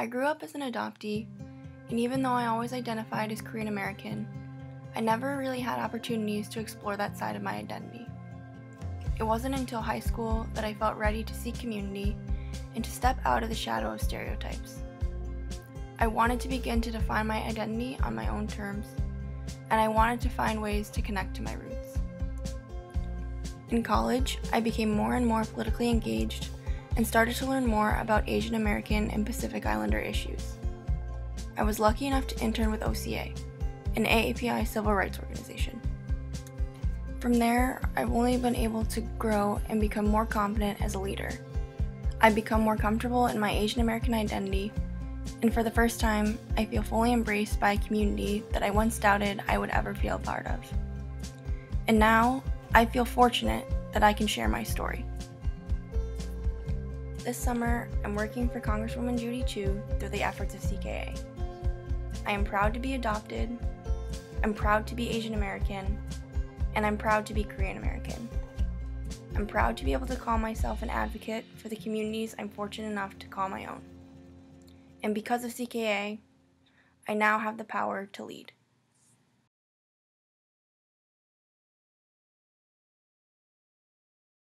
I grew up as an adoptee, and even though I always identified as Korean American, I never really had opportunities to explore that side of my identity. It wasn't until high school that I felt ready to seek community and to step out of the shadow of stereotypes. I wanted to begin to define my identity on my own terms, and I wanted to find ways to connect to my roots. In college, I became more and more politically engaged and started to learn more about Asian American and Pacific Islander issues. I was lucky enough to intern with OCA, an AAPI civil rights organization. From there, I've only been able to grow and become more confident as a leader. I've become more comfortable in my Asian American identity, and for the first time, I feel fully embraced by a community that I once doubted I would ever feel a part of. And now, I feel fortunate that I can share my story. This summer, I'm working for Congresswoman Judy Chu through the efforts of CKA. I am proud to be adopted, I'm proud to be Asian American, and I'm proud to be Korean American. I'm proud to be able to call myself an advocate for the communities I'm fortunate enough to call my own. And because of CKA, I now have the power to lead.